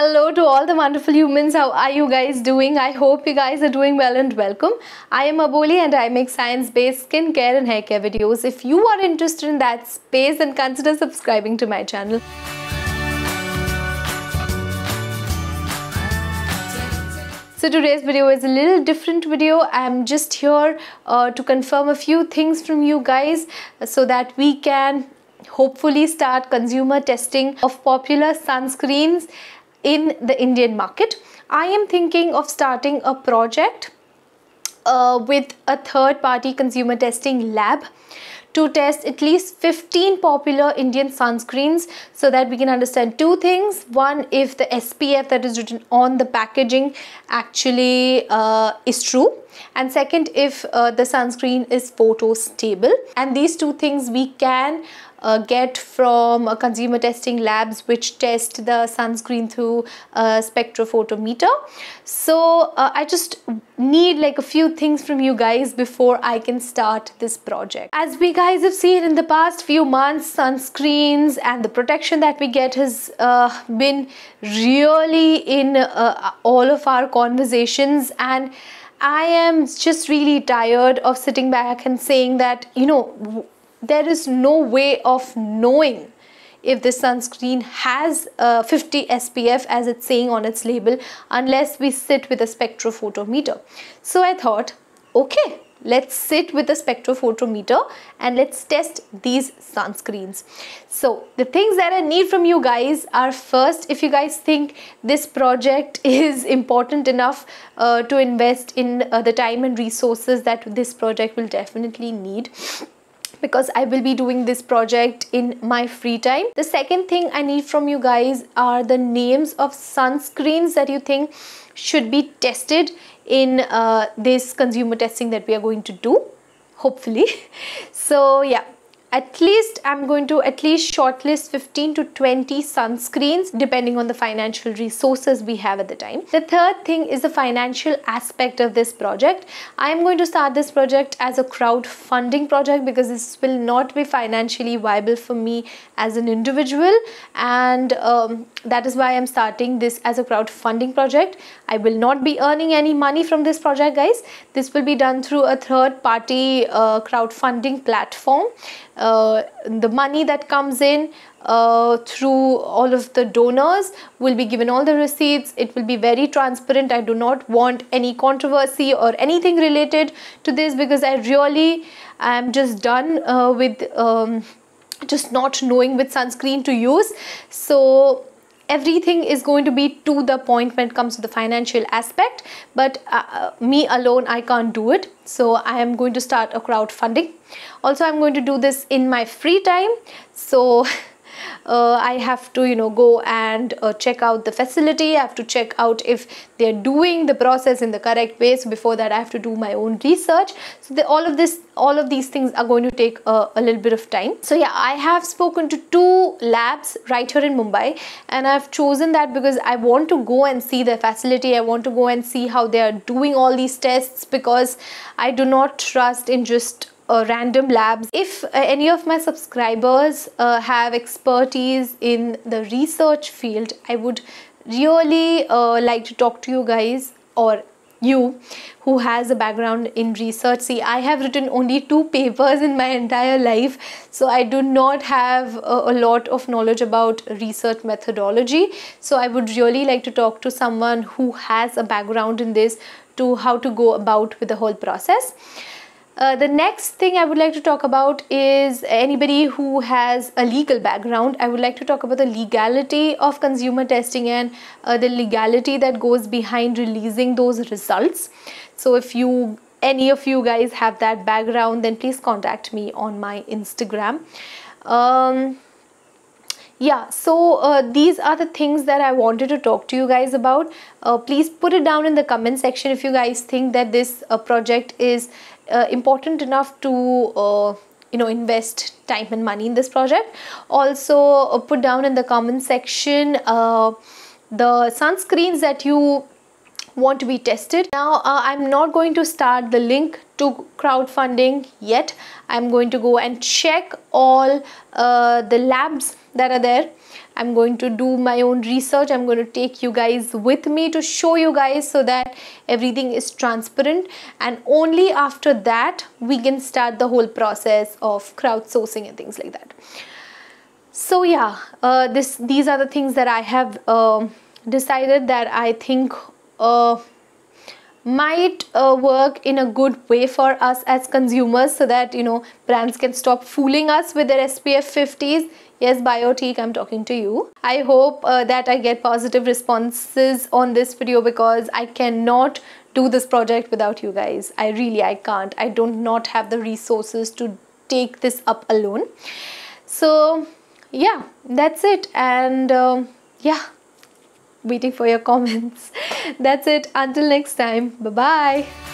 Hello to all the wonderful humans. How are you guys doing? I hope you guys are doing well and welcome. I am Aboli and I make science-based skincare and hair care videos. If you are interested in that space, then consider subscribing to my channel. So today's video is a little different video. I'm just here uh, to confirm a few things from you guys so that we can hopefully start consumer testing of popular sunscreens in the Indian market. I am thinking of starting a project uh, with a third party consumer testing lab to test at least 15 popular Indian sunscreens so that we can understand two things. One, if the SPF that is written on the packaging actually uh, is true. And second, if uh, the sunscreen is photo stable. And these two things we can uh, get from uh, consumer testing labs which test the sunscreen through a spectrophotometer. So uh, I just need like a few things from you guys before I can start this project. As we guys have seen in the past few months, sunscreens and the protection that we get has uh, been really in uh, all of our conversations and I am just really tired of sitting back and saying that, you know, there is no way of knowing if the sunscreen has uh, 50 SPF as it's saying on its label unless we sit with a spectrophotometer. So I thought, okay, let's sit with a spectrophotometer and let's test these sunscreens. So the things that I need from you guys are first, if you guys think this project is important enough uh, to invest in uh, the time and resources that this project will definitely need because I will be doing this project in my free time. The second thing I need from you guys are the names of sunscreens that you think should be tested in uh, this consumer testing that we are going to do hopefully so yeah at least I'm going to at least shortlist 15 to 20 sunscreens depending on the financial resources we have at the time. The third thing is the financial aspect of this project. I am going to start this project as a crowdfunding project because this will not be financially viable for me as an individual and um, that is why I'm starting this as a crowdfunding project. I will not be earning any money from this project guys. This will be done through a third party uh, crowdfunding platform uh, the money that comes in uh, through all of the donors will be given all the receipts. It will be very transparent. I do not want any controversy or anything related to this because i really am just done uh, with um, just not knowing which sunscreen to use. So everything is going to be to the point when it comes to the financial aspect but uh, uh, me alone I can't do it. So I am going to start a crowdfunding. Also I'm going to do this in my free time. So uh, I have to you know go and uh, check out the facility. I have to check out if they're doing the process in the correct way. So before that I have to do my own research. So the, all of this all of these things are going to take a, a little bit of time. So yeah I have spoken to two labs right here in Mumbai and I've chosen that because I want to go and see the facility. I want to go and see how they are doing all these tests because I do not trust in just uh, random labs. If uh, any of my subscribers uh, have expertise in the research field, I would really uh, like to talk to you guys or you who has a background in research. See i have written only two papers in my entire life so i do not have a, a, lot of knowledge about research methodology. So i would really like to talk to someone who has a background in this to how to go about with the whole process uh, the next thing I would like to talk about is anybody who has a legal background. I would like to talk about the legality of consumer testing and uh, the legality that goes behind releasing those results. So if you any of you guys have that background then please contact me on my Instagram. Um, yeah so uh, these are the things that I wanted to talk to you guys about. Uh, please put it down in the comment section if you guys think that this uh, project is uh, important enough to uh, you know invest time and money in this project. Also uh, put down in the comment section uh, the sunscreens that you want to be tested. Now uh, I'm not going to start the link to crowdfunding yet. I'm going to go and check all uh, the labs that are there. I'm going to do my own research. I'm going to take you guys with me to show you guys so that everything is transparent and only after that we can start the whole process of crowdsourcing and things like that. So yeah, uh, this these are the things that I have uh, decided that I think uh, might uh, work in a good way for us as consumers so that you know brands can stop fooling us with their SPF 50s yes biotique i'm talking to you. I hope uh, that i get positive responses on this video because i cannot do this project without you guys. I really i can't. I don't not have the resources to take this up alone. So yeah that's it. And um, yeah waiting for your comments. That's it. Until next time. Bye bye.